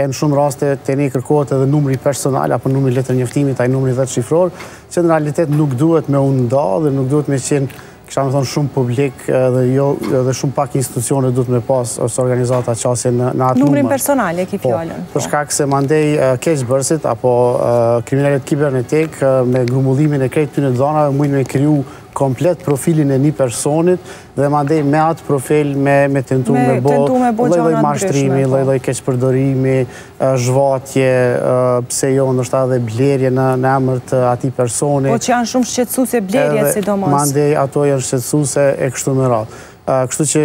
E në shumë raste të ne kërkohet edhe numri personal, apo numri letër njëftimi, taj numri dhe të shifror, që në realitet nuk duhet me u nda dhe nuk duhet me qenë, kisha me thonë, shumë publik dhe jo, edhe shumë pak institucionet duhet me pas ose organizata qasje në, në atë numër. Numrin personal e ki po, fjalën. Po, për shkak se mandej keqbërësit, apo kriminelët kibernetikë, me grumullimin e krejt këtyne të dhanave, mujnë me kriju komplet profilin e një personit, Dhe mandej me atë profil me tentu me bo lloj-lloj mashtrimi, lloj-lloj po. keqpërdorimi, zhvatje, pse jo ndoshta edhe blerje në emër të atij personi. Po që janë shumë shqetësuese blerje sidomos. Mandej ato janë shqetësuese e kështu me radhë. Kështu që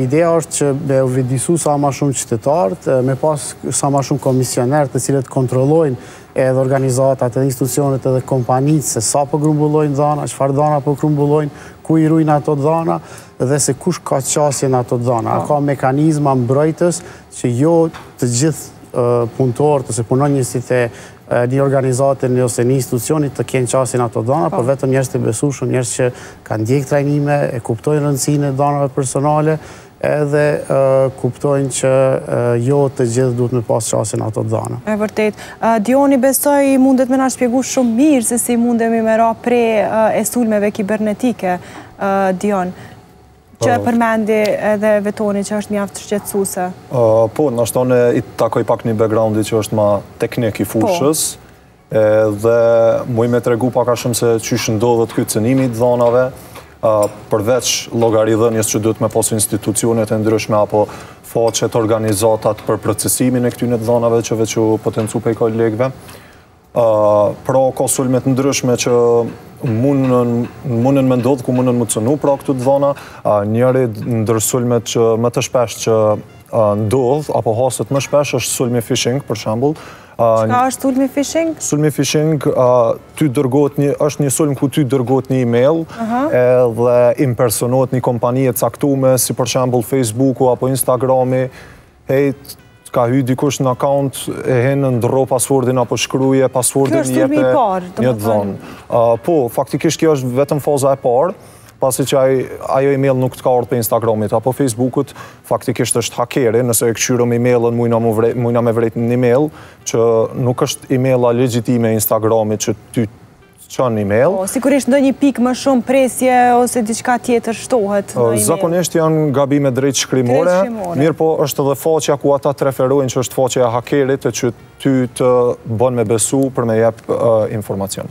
ideja është që me u vetëdijesu sa ma shumë qytetarët, me pas sa ma shumë komisionerë të cilët kontrollojnë edhe organizatat, edhe institucionet, edhe kompanitë, se sa po grumbullojnë dhana, çfarë dhana po grumbullojnë, ku i rujnë ato dhana, dhe se kush ka qasje në ato dhana. A po. ka mekanizma mbrojtës që jo të gjithë punëtorët ose punonjësit e një organizate një ose një institucioni të kenë qasje në ato dhana, po. por vetëm njerëz të besueshëm, njerëz që kanë ndjekë trajnime, e kuptojnë rëndësinë e dhanave personale, Edhe kuptojnë që jo të gjithë duhet me pasë qasje në ato dhana. E vërtetë. Dioni besoj mundet me na shpjegu shumë mirë se si mundemi me ra pre e sulmeve kibernetike, Dion, që e përmendi edhe Vetoni që është mjaftë shqetësuese. Po, në rastin tonë i takoj pak një background-i që është ma teknik i fushës. Dhe muj me tregu pak a shumë se qysh ndodh ky cenimi i të dhonave, përveç llogaridhënies që duhet me pasë institucionet e ndryshme, apo faqet, organizatat për procesimin e këtyne të dhonave që veç u potencu prej kolegëve. Pra, ka sulme të ndryshme që mundën me ndodhë, ku mundën me u cenu pra këto të dhona. Njëri ndër sulmet që më së shpeshti që ndodhë, apo haset më shpesh, është sulmi phishing, për shembull, Çka është sulmi phishing? Sulmi phishing është një sulm ku ty dërgohet një e-mail dhe impersonohet një kompani e caktume, si për shembull Facebooku apo Instagrami, hej, ka hy dikush në account, e hin ndërro passwordin apo shkruje passwordin, jepe një të dhonë. Po, faktikisht kjo është vetëm faza e parë, pasi që ai ajo email nuk të ka ardh prej Instagramit apo Facebookut, faktikisht është hakeri, nëse e kqyrim emailën mujna me vrejt, mujna me vrejt në email që nuk është emaila legjitime e Instagramit që ty t'çon email. Po, sigurisht ndonjë pikë më shumë presje ose diçka tjetër shtohet në email. Zakonisht janë gabime drejtshkrimore, mirëpo është edhe faqja ku ata të referojnë që është faqja e hakerit e që ty të bën me besu për me jep informacion.